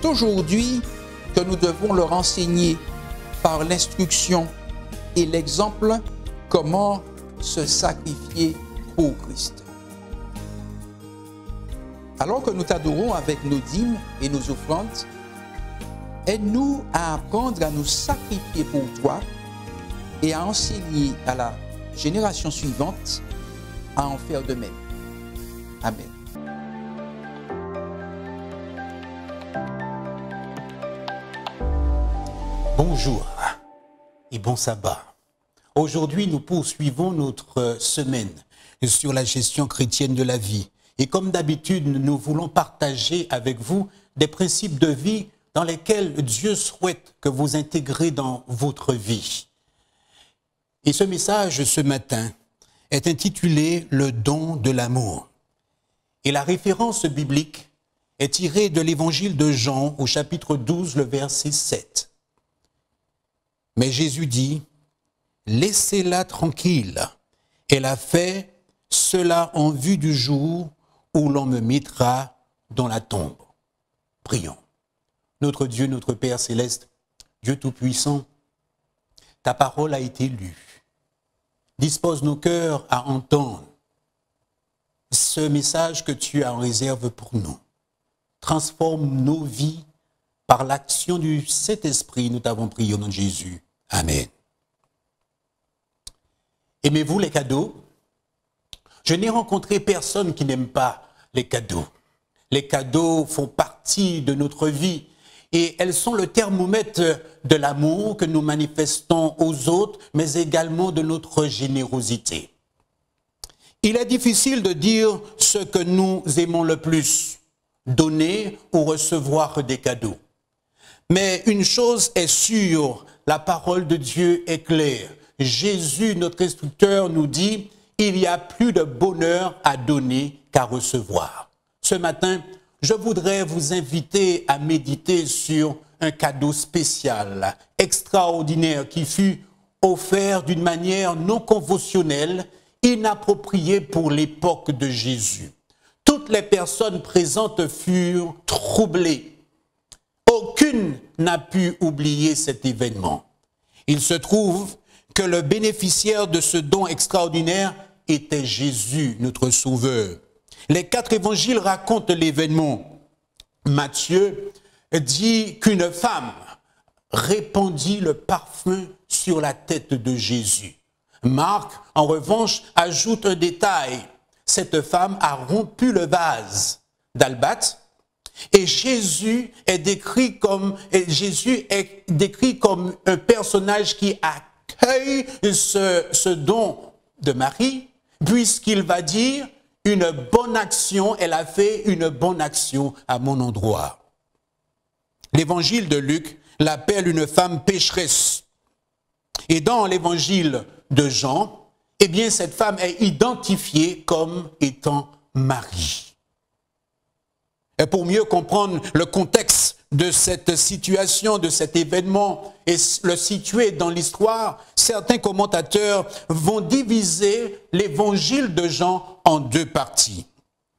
C'est aujourd'hui que nous devons leur enseigner par l'instruction et l'exemple comment se sacrifier pour Christ. Alors que nous t'adorons avec nos dîmes et nos offrandes, aide-nous à apprendre à nous sacrifier pour toi et à enseigner à la génération suivante à en faire de même. Amen. Bonjour et bon sabbat. Aujourd'hui, nous poursuivons notre semaine sur la gestion chrétienne de la vie. Et comme d'habitude, nous voulons partager avec vous des principes de vie dans lesquels Dieu souhaite que vous intégrez dans votre vie. Et ce message ce matin est intitulé Le don de l'amour. Et la référence biblique est tirée de l'évangile de Jean au chapitre 12, le verset 7. Mais Jésus dit, laissez-la tranquille. Elle a fait cela en vue du jour où l'on me mettra dans la tombe. Prions. Notre Dieu, notre Père céleste, Dieu Tout-Puissant, ta parole a été lue. Dispose nos cœurs à entendre ce message que tu as en réserve pour nous. Transforme nos vies par l'action du Saint-Esprit, nous t'avons prié au nom de Jésus. Amen. Aimez-vous les cadeaux? Je n'ai rencontré personne qui n'aime pas les cadeaux. Les cadeaux font partie de notre vie et elles sont le thermomètre de l'amour que nous manifestons aux autres, mais également de notre générosité. Il est difficile de dire ce que nous aimons le plus, donner ou recevoir des cadeaux. Mais une chose est sûre, la parole de Dieu est claire. Jésus, notre instructeur, nous dit, il y a plus de bonheur à donner qu'à recevoir. Ce matin, je voudrais vous inviter à méditer sur un cadeau spécial, extraordinaire, qui fut offert d'une manière non conventionnelle, inappropriée pour l'époque de Jésus. Toutes les personnes présentes furent troublées. Aucune n'a pu oublier cet événement. Il se trouve que le bénéficiaire de ce don extraordinaire était Jésus, notre Sauveur. Les quatre évangiles racontent l'événement. Matthieu dit qu'une femme répandit le parfum sur la tête de Jésus. Marc, en revanche, ajoute un détail. Cette femme a rompu le vase d'Albâtre et Jésus est décrit comme, un personnage qui accueille ce, ce don de Marie, puisqu'il va dire, une bonne action, elle a fait une bonne action à mon endroit. L'évangile de Luc l'appelle une femme pécheresse. Et dans l'évangile de Jean, eh bien, cette femme est identifiée comme étant Marie. Et pour mieux comprendre le contexte de cette situation, de cet événement et le situer dans l'histoire, certains commentateurs vont diviser l'évangile de Jean en deux parties.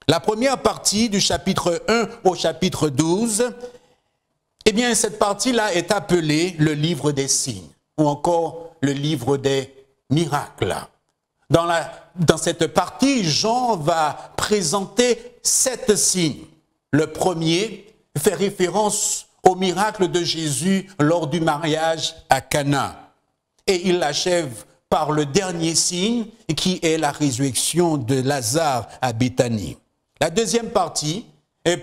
La première partie du chapitre 1 au chapitre 12, eh bien cette partie-là est appelée le livre des signes ou encore le livre des miracles. Dans, la, dans cette partie, Jean va présenter sept signes. Le premier, fait référence au miracle de Jésus lors du mariage à Cana. Et il l'achève par le dernier signe qui est la résurrection de Lazare à Béthanie. La deuxième partie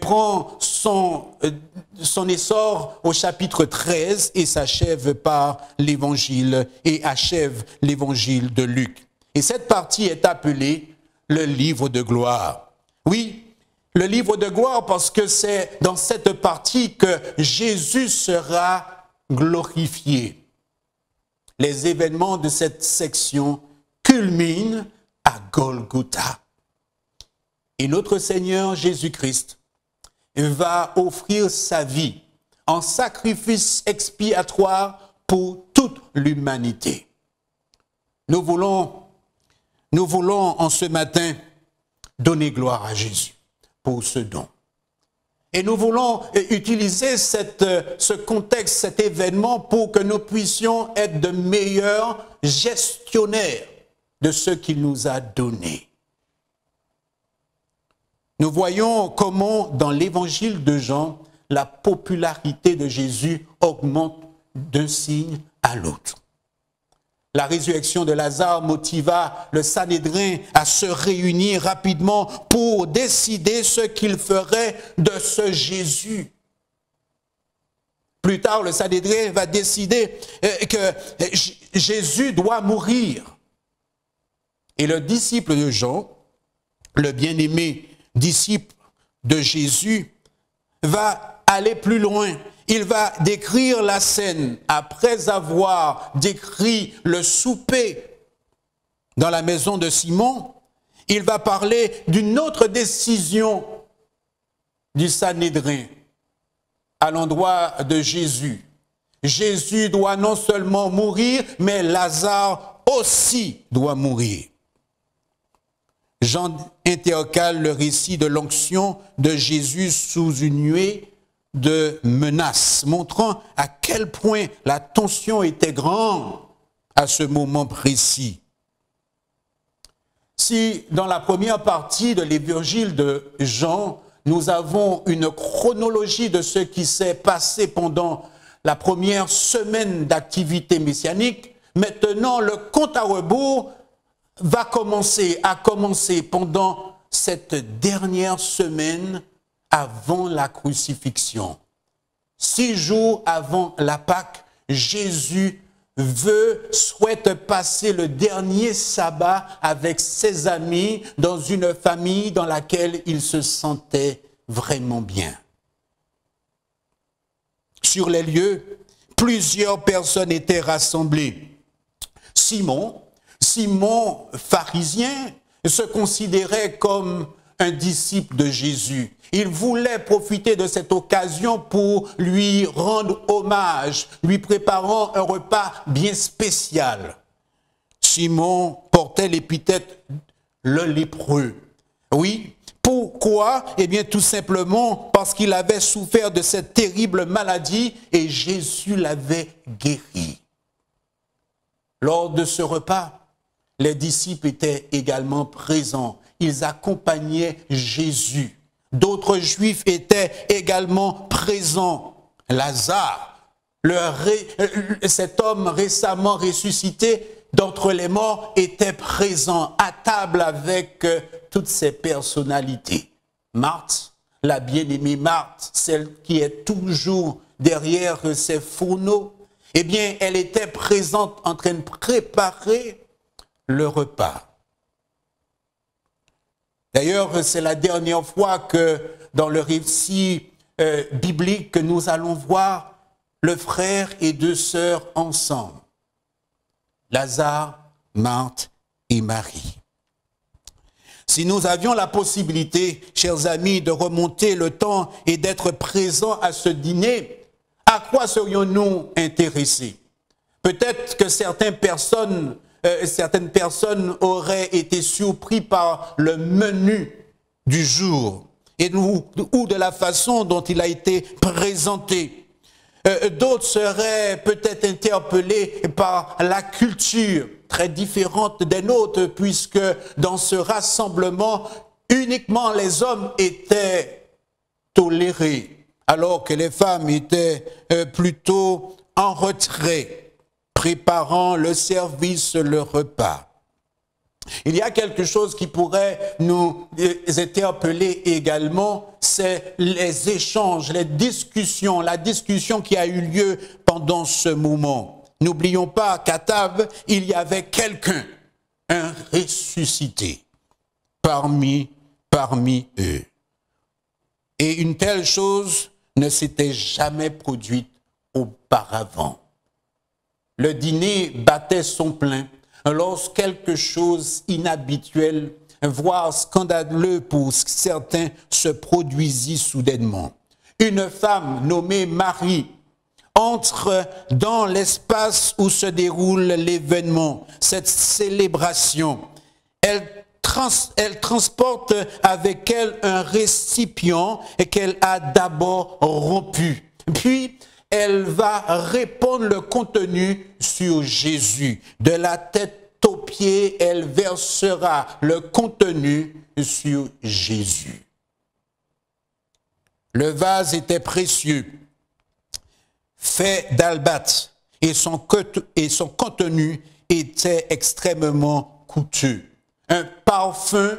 prend son, euh, son essor au chapitre 13 et s'achève par l'évangile et achève l'évangile de Luc. Et cette partie est appelée le livre de gloire. Oui, le livre de gloire parce que c'est dans cette partie que Jésus sera glorifié. Les événements de cette section culminent à Golgotha. Et notre Seigneur Jésus-Christ va offrir sa vie en sacrifice expiatoire pour toute l'humanité. Nous voulons, nous voulons en ce matin donner gloire à Jésus pour ce don. Et nous voulons utiliser cette, ce contexte, cet événement pour que nous puissions être de meilleurs gestionnaires de ce qu'il nous a donné. Nous voyons comment dans l'évangile de Jean, la popularité de Jésus augmente d'un signe à l'autre. La résurrection de Lazare motiva le Sanhédrin à se réunir rapidement pour décider ce qu'il ferait de ce Jésus. Plus tard, le Sanhédrin va décider euh, que Jésus doit mourir. Et le disciple de Jean, le bien-aimé disciple de Jésus, va aller plus loin il va décrire la scène après avoir décrit le souper dans la maison de Simon. Il va parler d'une autre décision du Sanhédrin à l'endroit de Jésus. Jésus doit non seulement mourir, mais Lazare aussi doit mourir. Jean intercale le récit de l'onction de Jésus sous une nuée de menaces, montrant à quel point la tension était grande à ce moment précis. Si dans la première partie de l'évangile de Jean, nous avons une chronologie de ce qui s'est passé pendant la première semaine d'activité messianique, maintenant le compte à rebours va commencer, à commencer pendant cette dernière semaine avant la crucifixion. Six jours avant la Pâque, Jésus veut, souhaite passer le dernier sabbat avec ses amis dans une famille dans laquelle il se sentait vraiment bien. Sur les lieux, plusieurs personnes étaient rassemblées. Simon, Simon pharisien, se considérait comme un disciple de Jésus. Il voulait profiter de cette occasion pour lui rendre hommage, lui préparant un repas bien spécial. Simon portait l'épithète le lépreux. Oui, pourquoi? Eh bien tout simplement parce qu'il avait souffert de cette terrible maladie et Jésus l'avait guéri. Lors de ce repas, les disciples étaient également présents ils accompagnaient Jésus. D'autres juifs étaient également présents. Lazare, cet homme récemment ressuscité d'entre les morts, était présent à table avec euh, toutes ces personnalités. Marthe, la bien-aimée Marthe, celle qui est toujours derrière ces fourneaux, eh bien, elle était présente en train de préparer le repas. D'ailleurs, c'est la dernière fois que dans le récit euh, biblique que nous allons voir le frère et deux sœurs ensemble. Lazare, Marthe et Marie. Si nous avions la possibilité, chers amis, de remonter le temps et d'être présents à ce dîner, à quoi serions-nous intéressés? Peut-être que certaines personnes euh, certaines personnes auraient été surpris par le menu du jour et, ou de la façon dont il a été présenté. Euh, d'autres seraient peut-être interpellés par la culture très différente des nôtres, puisque dans ce rassemblement, uniquement les hommes étaient tolérés, alors que les femmes étaient euh, plutôt en retrait préparant le service, le repas. Il y a quelque chose qui pourrait nous interpeller également, c'est les échanges, les discussions, la discussion qui a eu lieu pendant ce moment. N'oublions pas qu'à table, il y avait quelqu'un, un ressuscité, parmi, parmi eux. Et une telle chose ne s'était jamais produite auparavant. Le dîner battait son plein lorsque quelque chose inhabituel, voire scandaleux pour certains, se produisit soudainement. Une femme nommée Marie entre dans l'espace où se déroule l'événement, cette célébration. Elle transporte avec elle un récipient qu'elle a d'abord rompu. Puis, elle va répondre le contenu sur Jésus. De la tête aux pieds, elle versera le contenu sur Jésus. Le vase était précieux, fait d'albâtre, et son, et son contenu était extrêmement coûteux. Un parfum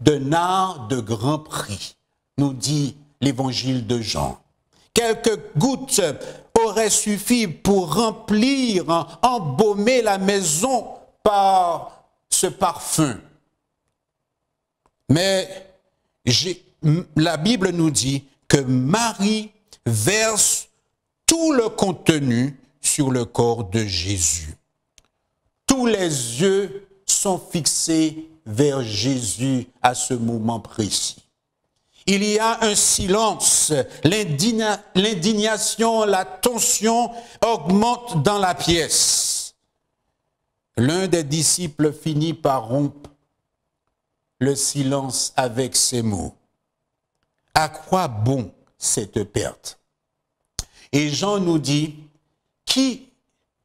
de nard de grand prix, nous dit l'évangile de Jean. Quelques gouttes auraient suffi pour remplir, embaumer la maison par ce parfum. Mais la Bible nous dit que Marie verse tout le contenu sur le corps de Jésus. Tous les yeux sont fixés vers Jésus à ce moment précis. Il y a un silence, l'indignation, la tension augmente dans la pièce. L'un des disciples finit par rompre le silence avec ces mots. À quoi bon cette perte? Et Jean nous dit, qui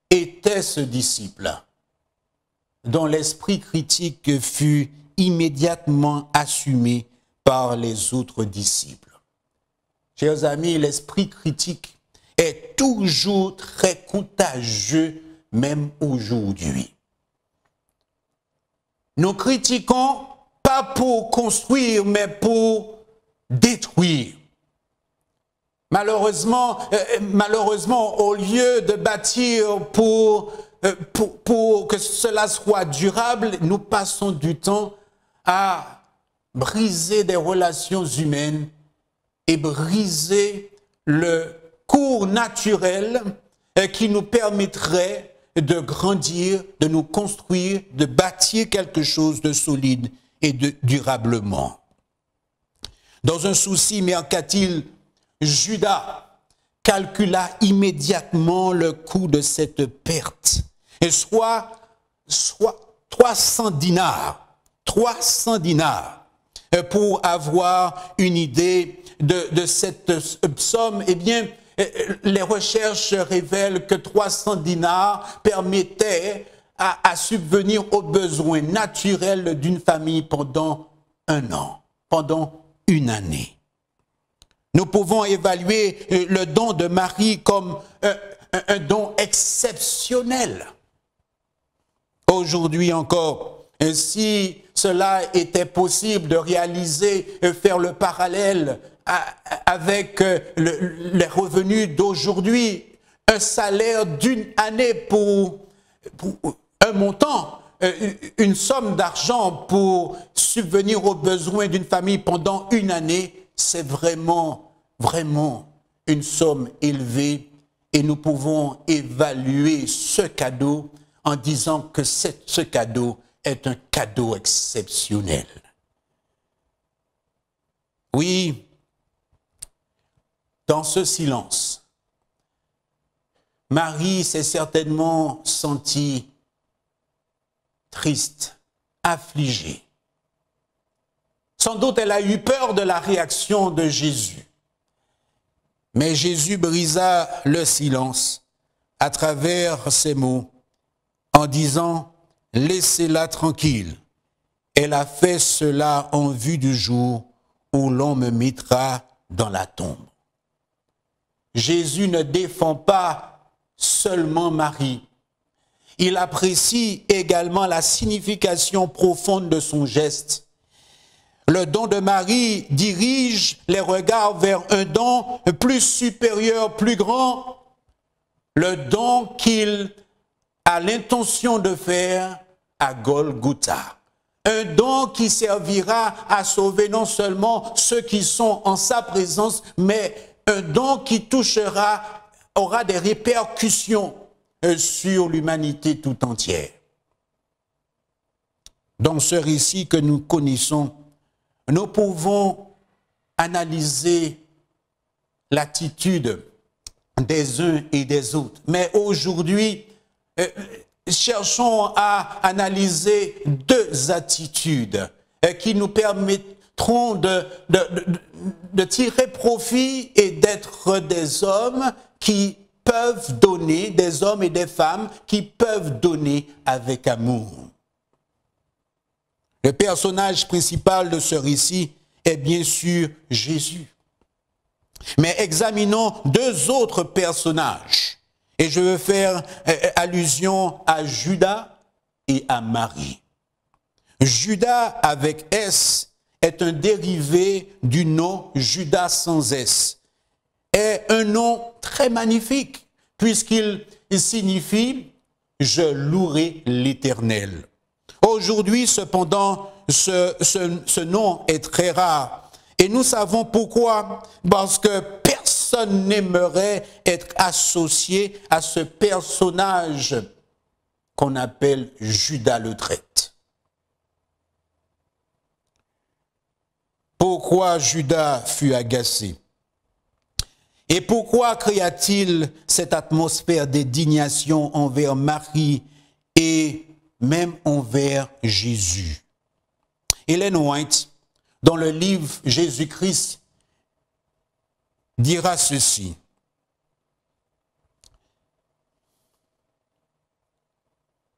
était ce disciple dont l'esprit critique fut immédiatement assumé par les autres disciples. Chers amis, l'esprit critique est toujours très contagieux, même aujourd'hui. Nous critiquons pas pour construire, mais pour détruire. Malheureusement, euh, malheureusement, au lieu de bâtir pour euh, pour, que cela soit durable, nous passons du temps à briser des relations humaines et briser le cours naturel euh, qui nous permettrait de grandir, de nous construire, de bâtir quelque chose de solide et de durablement. Dans un souci mercantile, Judas calcula immédiatement le coût de cette perte. Et soit, soit 300 dinars, 300 dinars, pour avoir une idée de, cette somme, eh bien, euh, les recherches révèlent que 300 dinars permettaient à, subvenir aux besoins naturels d'une famille pendant un an, pendant une année. Nous pouvons évaluer euh, le don de Marie comme un, don exceptionnel. Aujourd'hui encore, si cela était possible de réaliser, euh, faire le parallèle avec euh, les revenus d'aujourd'hui, un salaire d'une année pour, un montant, une somme d'argent pour subvenir aux besoins d'une famille pendant une année, c'est vraiment vraiment une somme élevée. Et nous pouvons évaluer ce cadeau en disant que ce cadeau est un cadeau exceptionnel. Oui, dans ce silence, Marie s'est certainement sentie triste, affligée. Sans doute elle a eu peur de la réaction de Jésus. Mais Jésus brisa le silence à travers ces mots en disant, Laissez-la tranquille. Elle a fait cela en vue du jour où l'on me mettra dans la tombe. Jésus ne défend pas seulement Marie. Il apprécie également la signification profonde de son geste le don de Marie dirige les regards vers un don plus supérieur, plus grand, le don qu'il a l'intention de faire à Golgotha. Un don qui servira à sauver non seulement ceux qui sont en sa présence, mais un don qui touchera, aura des répercussions euh, sur l'humanité tout entière. Dans ce récit que nous connaissons, nous pouvons analyser l'attitude des uns et des autres. Mais aujourd'hui, euh, cherchons à analyser deux attitudes et qui nous permettront de, de tirer profit et d'être des hommes qui peuvent donner, des hommes et des femmes qui peuvent donner avec amour. Le personnage principal de ce récit est bien sûr Jésus. Mais examinons deux autres personnages. Et je veux faire euh, euh, allusion à Judas et à Marie. Judas avec S est un dérivé du nom Judas sans S. Est un nom très magnifique puisqu'il signifie je louerai l'Éternel. Aujourd'hui, cependant, ce, ce, nom est très rare. Et nous savons pourquoi. Parce que personne n'aimerait être associé à ce personnage qu'on appelle Judas le traite. Pourquoi Judas fut agacé? Et pourquoi créa-t-il cette atmosphère d'indignation envers Marie et même envers Jésus? Hélène White, dans le livre Jésus-Christ, dira ceci.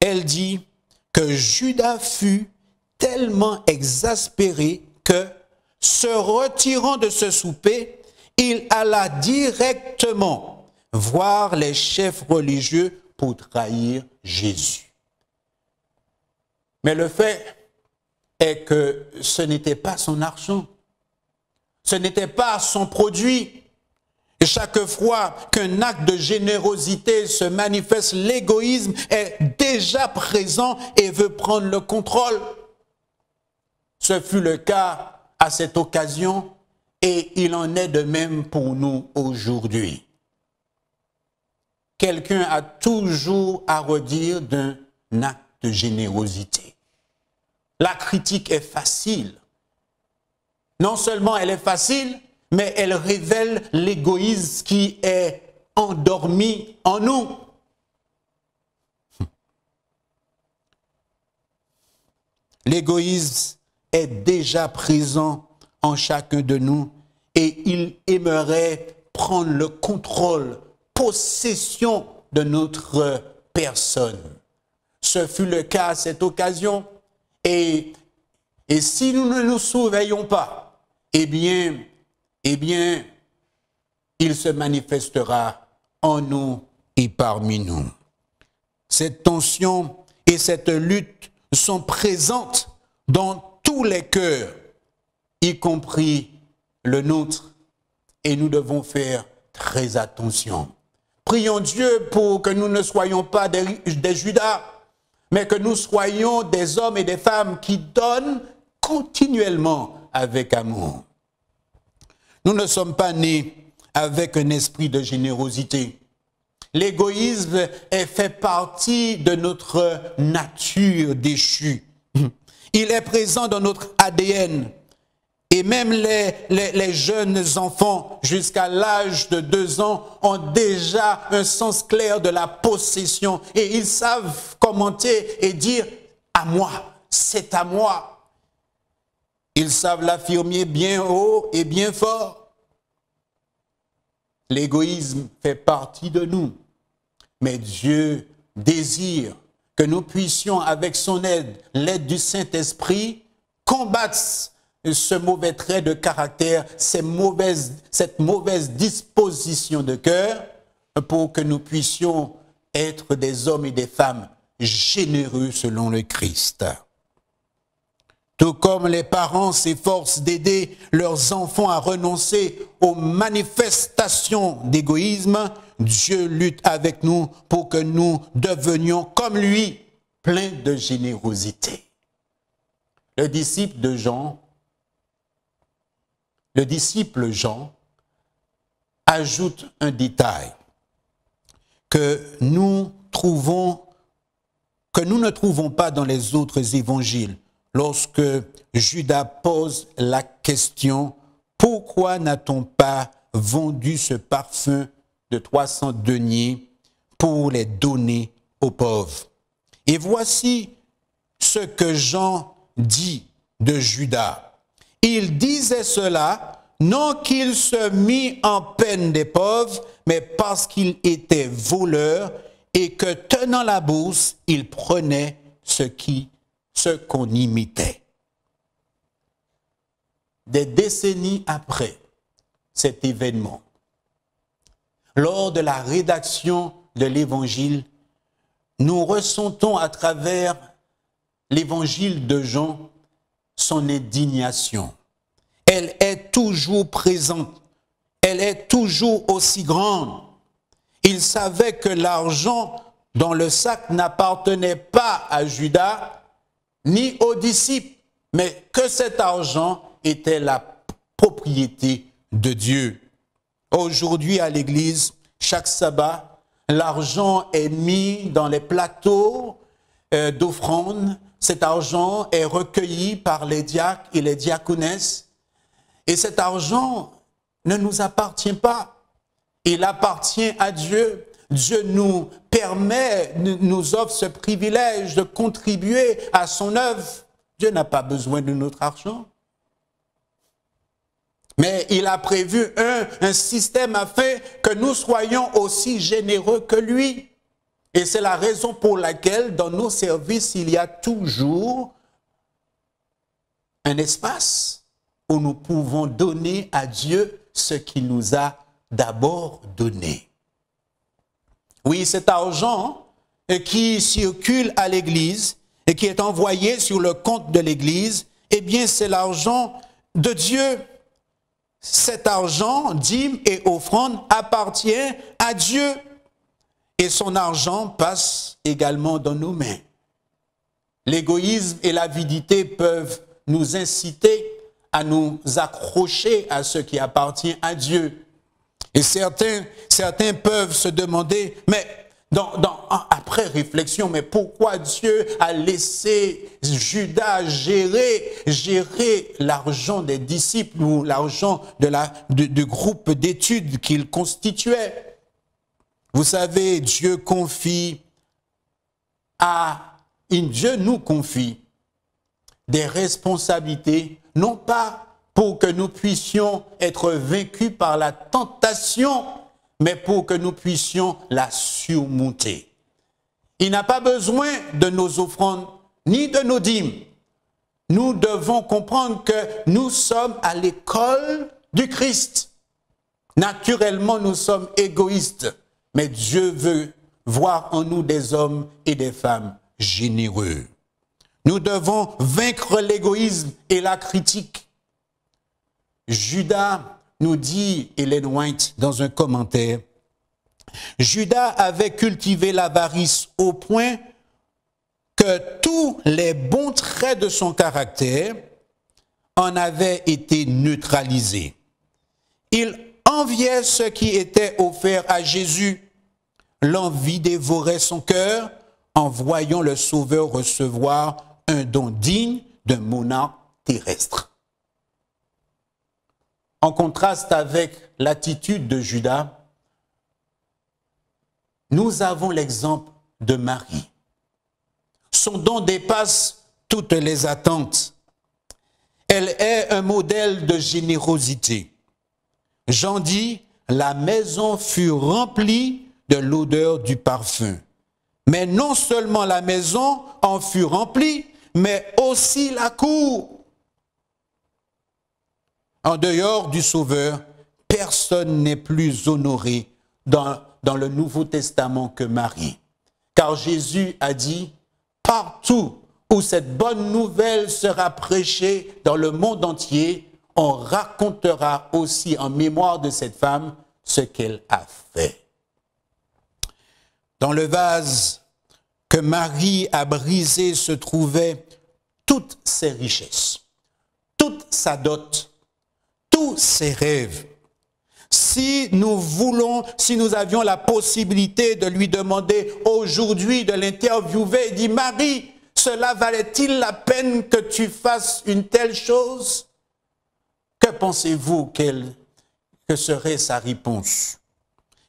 Elle dit que Judas fut tellement exaspéré que, se retirant de ce souper, il alla directement voir les chefs religieux pour trahir Jésus. Mais le fait est que ce n'était pas son argent, ce n'était pas son produit. Et chaque fois qu'un acte de générosité se manifeste, l'égoïsme est déjà présent et veut prendre le contrôle. Ce fut le cas à cette occasion et il en est de même pour nous aujourd'hui. Quelqu'un a toujours à redire d'un acte de générosité. La critique est facile. Non seulement elle est facile, mais elle révèle l'égoïsme qui est endormi en nous. L'égoïsme est déjà présent en chacun de nous et il aimerait prendre le contrôle, possession de notre personne. Ce fut le cas à cette occasion. Et, et si nous ne nous surveillons pas, eh bien, eh bien, il se manifestera en nous et parmi nous. Cette tension et cette lutte sont présentes dans tous les cœurs, y compris le nôtre, et nous devons faire très attention. Prions Dieu pour que nous ne soyons pas des, Judas, mais que nous soyons des hommes et des femmes qui donnent continuellement avec amour. Nous ne sommes pas nés avec un esprit de générosité. L'égoïsme fait partie de notre nature déchue. Il est présent dans notre ADN. Et même les, les, jeunes enfants jusqu'à l'âge de deux ans ont déjà un sens clair de la possession et ils savent commenter et dire à moi, c'est à moi. Ils savent l'affirmer bien haut et bien fort. L'égoïsme fait partie de nous, mais Dieu désire que nous puissions, avec son aide, l'aide du Saint-Esprit, combattre ce mauvais trait de caractère, cette mauvaise, cette mauvaise disposition de cœur, pour que nous puissions être des hommes et des femmes généreux selon le Christ. Tout comme les parents s'efforcent d'aider leurs enfants à renoncer aux manifestations d'égoïsme, Dieu lutte avec nous pour que nous devenions comme lui, pleins de générosité. Le disciple de Jean le disciple Jean ajoute un détail que nous trouvons que nous ne trouvons pas dans les autres évangiles lorsque Judas pose la question pourquoi n'a-t-on pas vendu ce parfum de 300 deniers pour les donner aux pauvres? Et voici ce que Jean dit de Judas. Il disait cela non qu'il se mit en peine des pauvres, mais parce qu'il était voleur et que tenant la bourse, il prenait ce qui ce qu'on imitait. Des décennies après cet événement, lors de la rédaction de l'évangile, nous ressentons à travers l'évangile de Jean son indignation. Elle est toujours présente. Elle est toujours aussi grande. Il savait que l'argent dans le sac n'appartenait pas à Judas ni aux disciples, mais que cet argent était la propriété de Dieu. Aujourd'hui à l'église, chaque sabbat, l'argent est mis dans les plateaux euh, d'offrande. Cet argent est recueilli par les diacres et les diaconesses. Et cet argent ne nous appartient pas. Il appartient à Dieu. Dieu nous permet, nous offre ce privilège de contribuer à son œuvre. Dieu n'a pas besoin de notre argent. Mais il a prévu un, un système afin que nous soyons aussi généreux que lui. Et c'est la raison pour laquelle dans nos services, il y a toujours un espace où nous pouvons donner à Dieu ce qu'il nous a d'abord donné. Oui, cet argent qui circule à l'Église et qui est envoyé sur le compte de l'Église, eh bien, c'est l'argent de Dieu cet argent, dîme et offrande, appartient à Dieu. Et son argent passe également dans nos mains. L'égoïsme et l'avidité peuvent nous inciter à nous accrocher à ce qui appartient à Dieu. Et certains, peuvent se demander, mais après réflexion, mais pourquoi Dieu a laissé Judas gérer, l'argent des disciples ou l'argent du groupe d'études qu'il constituait? Vous savez, Dieu confie à, Dieu nous confie des responsabilités, non pas pour que nous puissions être vaincus par la tentation mais pour que nous puissions la surmonter. Il n'a pas besoin de nos offrandes ni de nos dîmes. Nous devons comprendre que nous sommes à l'école du Christ. Naturellement, nous sommes égoïstes, mais Dieu veut voir en nous des hommes et des femmes généreux. Nous devons vaincre l'égoïsme et la critique. Judas nous dit Hélène White dans un commentaire, Judas avait cultivé l'avarice au point que tous les bons traits de son caractère en avaient été neutralisés. Il enviait ce qui était offert à Jésus. L'envie dévorait son cœur en voyant le Sauveur recevoir un don digne d'un monarque terrestre. En contraste avec l'attitude de Judas, nous avons l'exemple de Marie. Son don dépasse toutes les attentes. Elle est un modèle de générosité. Jean dit, la maison fut remplie de l'odeur du parfum. Mais non seulement la maison en fut remplie, mais aussi la cour. En dehors du Sauveur, personne n'est plus honoré dans, le Nouveau Testament que Marie. Car Jésus a dit, partout où cette bonne nouvelle sera prêchée dans le monde entier, on racontera aussi en mémoire de cette femme ce qu'elle a fait. Dans le vase que Marie a brisé se trouvaient toutes ses richesses, toute sa dot, ses rêves. Si nous voulons, si nous avions la possibilité de lui demander aujourd'hui de l'interviewer, il dit Marie, cela valait-il la peine que tu fasses une telle chose? Que pensez-vous qu'elle, que serait sa réponse?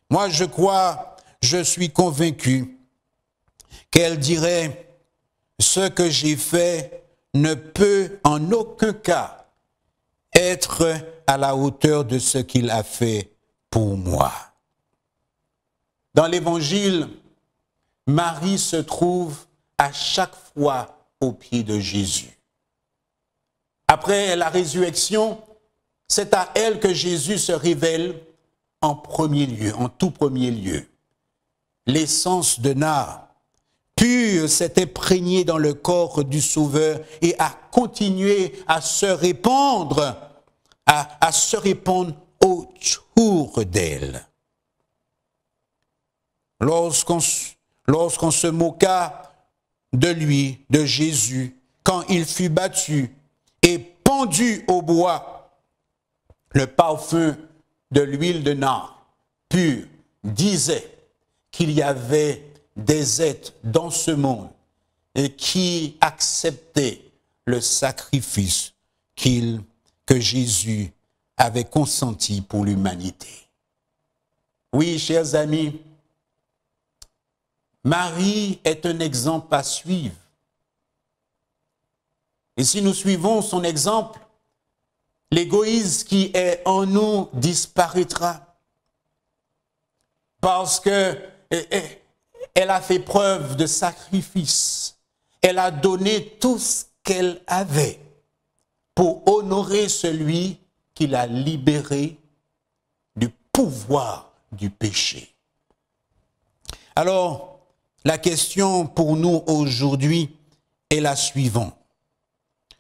Moi, je crois, je suis convaincu qu'elle dirait ce que j'ai fait ne peut en aucun cas être à la hauteur de ce qu'il a fait pour moi. Dans l'évangile, Marie se trouve à chaque fois au pied de Jésus. Après la résurrection, c'est à elle que Jésus se révèle en premier lieu, en tout premier lieu. L'essence de Na pure s'est imprégnée dans le corps du Sauveur et a continué à se répandre, à, se répandre autour d'elle. Lorsqu'on se moqua de lui, de Jésus, quand il fut battu et pendu au bois, le parfum de l'huile de nard pur disait qu'il y avait des êtres dans ce monde et qui acceptaient le sacrifice qu'il, que Jésus avait consenti pour l'humanité. Oui, chers amis, Marie est un exemple à suivre. Et si nous suivons son exemple, l'égoïsme qui est en nous disparaîtra. Parce que eh, eh, elle a fait preuve de sacrifice. Elle a donné tout ce qu'elle avait pour honorer celui qui l'a libéré du pouvoir du péché. Alors, la question pour nous aujourd'hui est la suivante.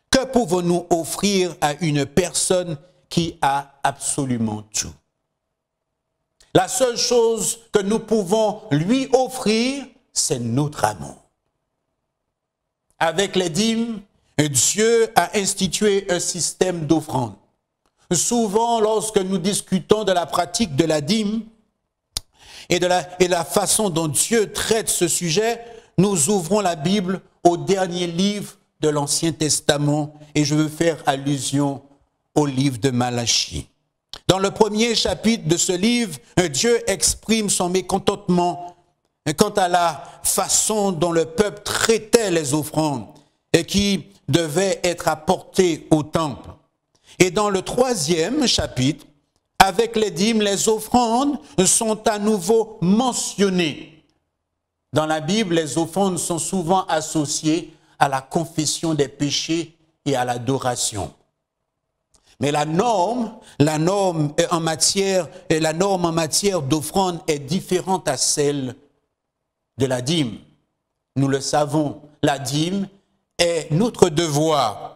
Que pouvons-nous offrir à une personne qui a absolument tout? La seule chose que nous pouvons lui offrir, c'est notre amour. Avec les dîmes, Dieu a institué un système d'offrande. Souvent, lorsque nous discutons de la pratique de la dîme, et de la, façon dont Dieu traite ce sujet, nous ouvrons la Bible au dernier livre de l'Ancien Testament et je veux faire allusion au livre de Malachie. Dans le premier chapitre de ce livre, Dieu exprime son mécontentement quant à la façon dont le peuple traitait les offrandes et qui devaient être apportées au temple. Et dans le troisième chapitre, avec les dîmes, les offrandes sont à nouveau mentionnées. Dans la Bible, les offrandes sont souvent associées à la confession des péchés et à l'adoration. Mais la norme, la norme en matière, la norme en matière d'offrande est différente à celle de la dîme. Nous le savons, la dîme est notre devoir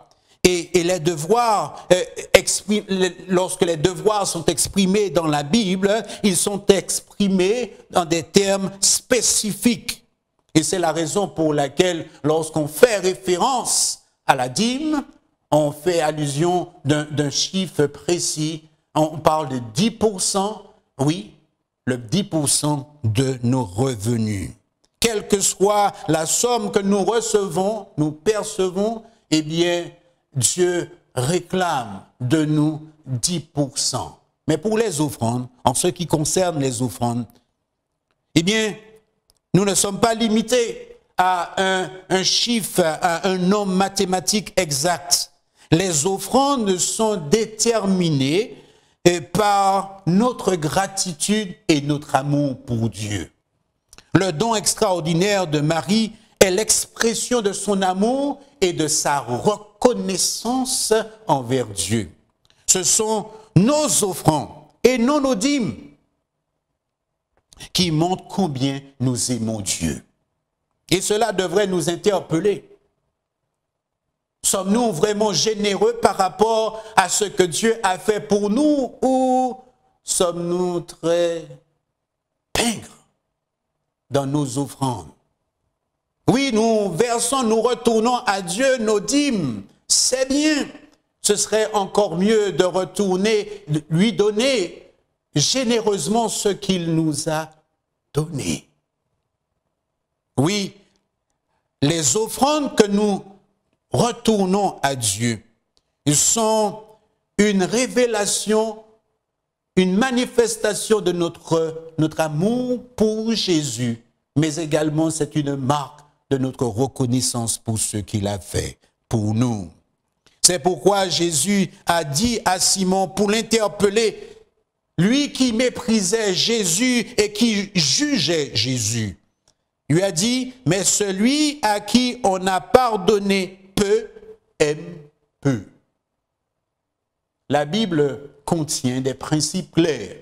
et, les devoirs, euh, lorsque les devoirs sont exprimés dans la Bible, ils sont exprimés dans des termes spécifiques. Et c'est la raison pour laquelle, lorsqu'on fait référence à la dîme, on fait allusion d'un chiffre précis. On parle de 10%, oui, le 10% de nos revenus. Quelle que soit la somme que nous recevons, nous percevons, eh bien, Dieu réclame de nous 10%. Mais pour les offrandes, en ce qui concerne les offrandes, eh bien, nous ne sommes pas limités à un, chiffre, à un nombre mathématique exact. Les offrandes sont déterminées eh, par notre gratitude et notre amour pour Dieu. Le don extraordinaire de Marie est l'expression de son amour et de sa reconnaissance envers Dieu. Ce sont nos offrandes et non nos dîmes qui montrent combien nous aimons Dieu. Et cela devrait nous interpeller. Sommes-nous vraiment généreux par rapport à ce que Dieu a fait pour nous ou sommes-nous très pingres? Dans nos offrandes oui, nous versons, nous retournons à Dieu nos dîmes. C'est bien. Ce serait encore mieux de retourner, lui donner généreusement ce qu'il nous a donné. Oui, les offrandes que nous retournons à Dieu sont une révélation, une manifestation de notre, notre amour pour Jésus, mais également c'est une marque de notre reconnaissance pour ce qu'il a fait pour nous. C'est pourquoi Jésus a dit à Simon pour l'interpeller, lui qui méprisait Jésus et qui jugeait Jésus, lui a dit, mais celui à qui on a pardonné peu aime peu. La Bible contient des principes clairs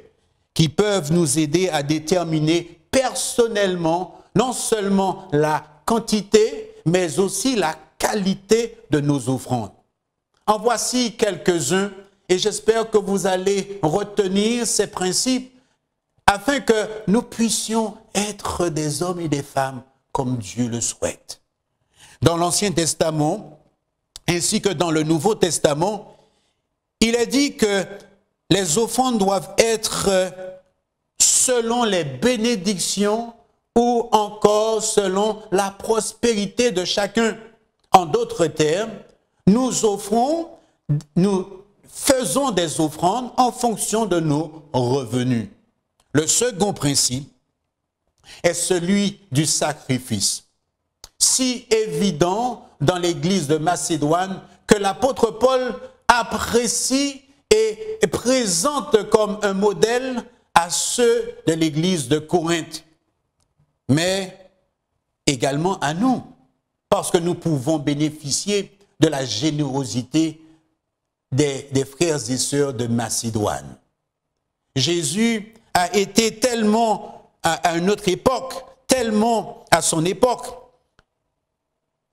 qui peuvent nous aider à déterminer personnellement non seulement la quantité, mais aussi la qualité de nos offrandes. En voici quelques-uns et j'espère que vous allez retenir ces principes afin que nous puissions être des hommes et des femmes comme Dieu le souhaite. Dans l'Ancien Testament, ainsi que dans le Nouveau Testament, il est dit que les offrandes doivent être selon les bénédictions ou encore selon la prospérité de chacun. En d'autres termes, nous offrons, nous faisons des offrandes en fonction de nos revenus. Le second principe est celui du sacrifice. Si évident dans l'église de Macédoine que l'apôtre Paul apprécie et présente comme un modèle à ceux de l'église de Corinthe, mais également à nous, parce que nous pouvons bénéficier de la générosité des, frères et sœurs de Macédoine. Jésus a été tellement à, une autre époque, tellement à son époque,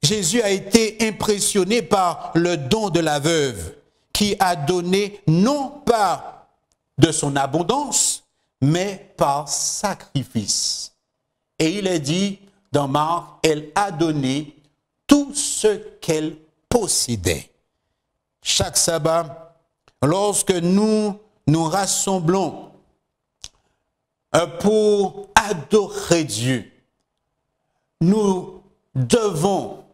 Jésus a été impressionné par le don de la veuve qui a donné non pas de son abondance, mais par sacrifice. Et il est dit dans Marc, elle a donné tout ce qu'elle possédait. Chaque sabbat, lorsque nous nous rassemblons euh, pour adorer Dieu, nous devons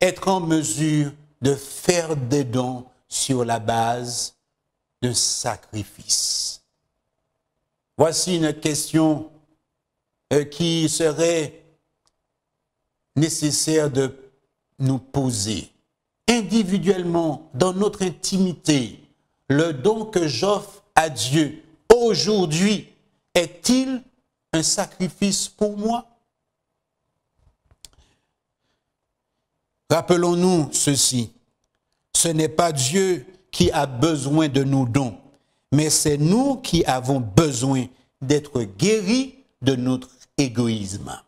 être en mesure de faire des dons sur la base de sacrifice. Voici une question euh, qui serait nécessaire de nous poser. Individuellement, dans notre intimité, le don que j'offre à Dieu aujourd'hui est-il un sacrifice pour moi? Rappelons-nous ceci. Ce n'est pas Dieu qui a besoin de nos dons, mais c'est nous qui avons besoin d'être guéris de notre égoïsme.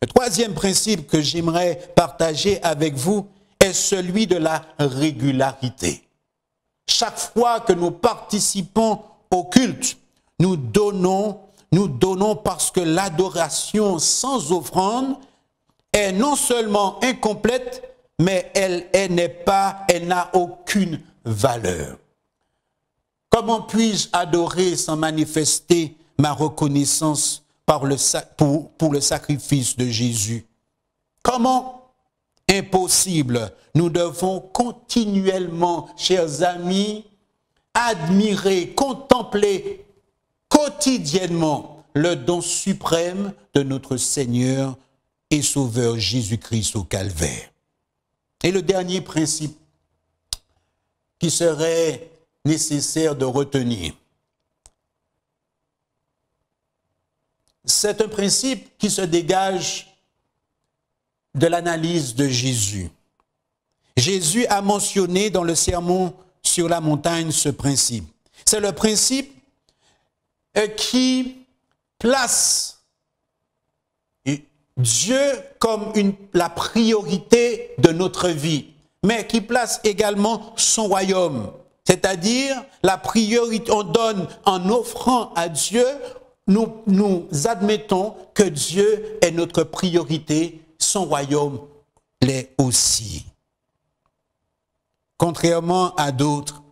Le troisième principe que j'aimerais partager avec vous est celui de la régularité. Chaque fois que nous participons au culte, nous donnons, parce que l'adoration sans offrande est non seulement incomplète, mais elle, elle n'est pas, elle n'a aucune valeur. Comment puis-je adorer sans manifester ma reconnaissance pour, pour le sacrifice de Jésus? Comment Impossible. Nous devons continuellement, chers amis, admirer, contempler quotidiennement le don suprême de notre Seigneur et Sauveur Jésus-Christ au calvaire. Et le dernier principe qui serait nécessaire de retenir. C'est un principe qui se dégage de l'analyse de Jésus. Jésus a mentionné dans le sermon sur la montagne ce principe. C'est le principe euh, qui place Dieu comme la priorité de notre vie, mais qui place également son royaume. C'est-à-dire, la priorité, on donne en offrant à Dieu, nous, admettons que Dieu est notre priorité, son royaume l'est aussi. Contrairement à d'autres,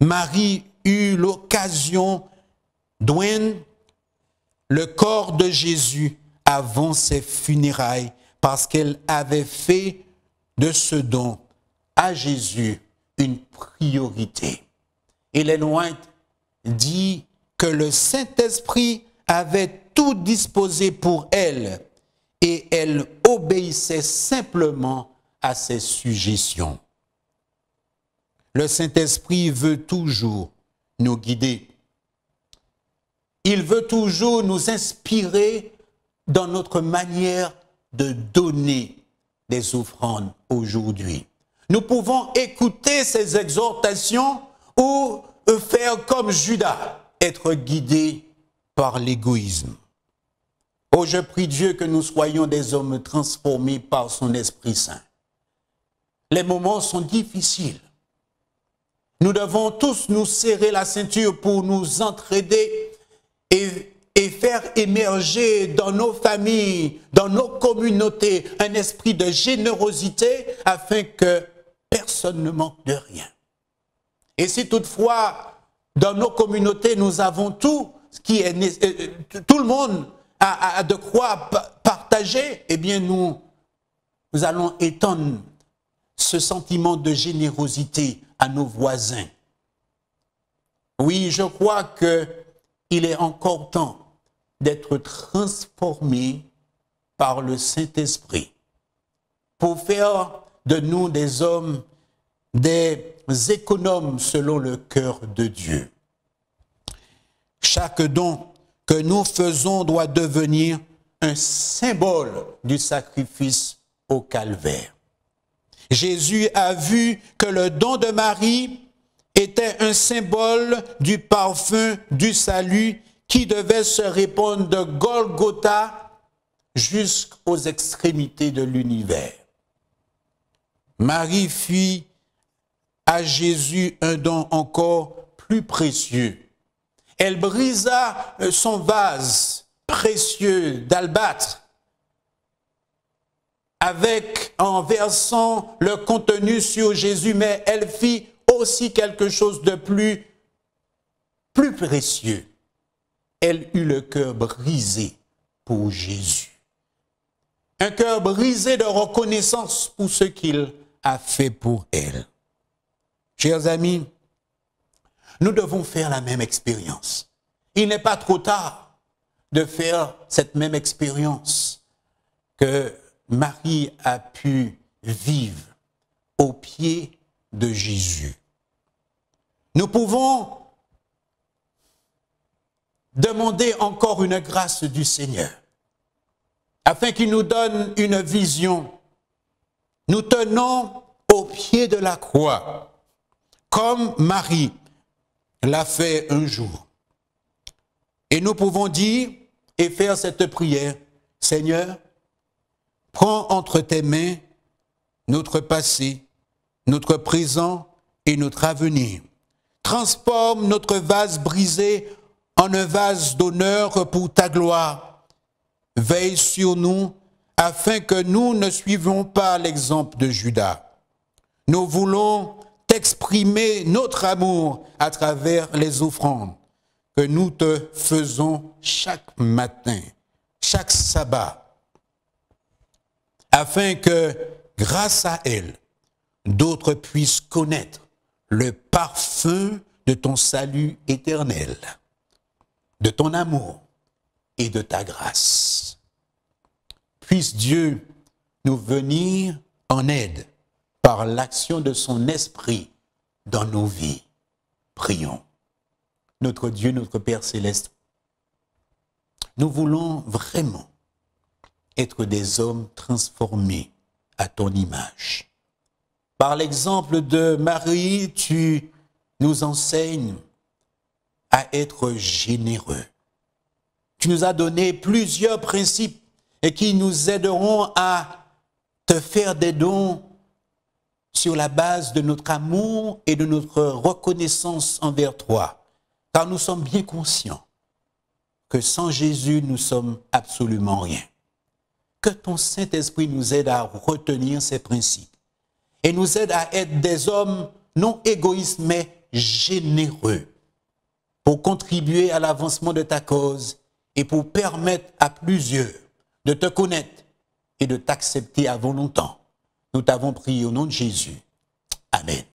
Marie eut l'occasion d'oindre le corps de Jésus avant ses funérailles parce qu'elle avait fait de ce don à Jésus une priorité. Les loin dit que le Saint-Esprit avait tout disposé pour elle et elle obéissait simplement à ses suggestions. Le Saint-Esprit veut toujours nous guider. Il veut toujours nous inspirer dans notre manière de donner des offrandes aujourd'hui. Nous pouvons écouter ces exhortations ou faire comme Judas, être guidé par l'égoïsme. Oh, je prie Dieu que nous soyons des hommes transformés par son Esprit Saint. Les moments sont difficiles. Nous devons tous nous serrer la ceinture pour nous entraider et, faire émerger dans nos familles, dans nos communautés, un esprit de générosité afin que personne ne manque de rien. Et si toutefois, dans nos communautés, nous avons tout ce qui est euh, euh, tout le monde a, de quoi partager, eh bien nous, nous allons étendre ce sentiment de générosité à nos voisins. Oui, je crois qu'il est encore temps d'être transformé par le Saint-Esprit pour faire de nous des hommes, des économes selon le cœur de Dieu. Chaque don que nous faisons doit devenir un symbole du sacrifice au calvaire. Jésus a vu que le don de Marie était un symbole du parfum du salut qui devait se répandre de Golgotha jusqu'aux extrémités de l'univers. Marie fit à Jésus un don encore plus précieux. Elle brisa son vase précieux d'albâtre avec, en versant le contenu sur Jésus, mais elle fit aussi quelque chose de plus, plus précieux. Elle eut le cœur brisé pour Jésus. Un cœur brisé de reconnaissance pour ce qu'il a fait pour elle. Chers amis, nous devons faire la même expérience. Il n'est pas trop tard de faire cette même expérience que Marie a pu vivre au pied de Jésus. Nous pouvons demander encore une grâce du Seigneur afin qu'il nous donne une vision. Nous tenons au pied de la croix, comme Marie l'a fait un jour. Et nous pouvons dire et faire cette prière, Seigneur, Prends entre tes mains notre passé, notre présent et notre avenir. Transforme notre vase brisé en un vase d'honneur pour ta gloire. Veille sur nous afin que nous ne suivions pas l'exemple de Judas. Nous voulons t'exprimer notre amour à travers les offrandes que nous te faisons chaque matin, chaque sabbat afin que, grâce à elle, d'autres puissent connaître le parfum de ton salut éternel, de ton amour et de ta grâce. Puisse Dieu nous venir en aide par l'action de son esprit dans nos vies. Prions. Notre Dieu, notre Père céleste, nous voulons vraiment être des hommes transformés à ton image. Par l'exemple de Marie, tu nous enseignes à être généreux. Tu nous as donné plusieurs principes et qui nous aideront à te faire des dons sur la base de notre amour et de notre reconnaissance envers toi. Car nous sommes bien conscients que sans Jésus, nous sommes absolument rien que ton Saint-Esprit nous aide à retenir ces principes et nous aide à être des hommes non égoïstes mais généreux pour contribuer à l'avancement de ta cause et pour permettre à plusieurs de te connaître et de t'accepter avant longtemps. Nous t'avons prié au nom de Jésus. Amen.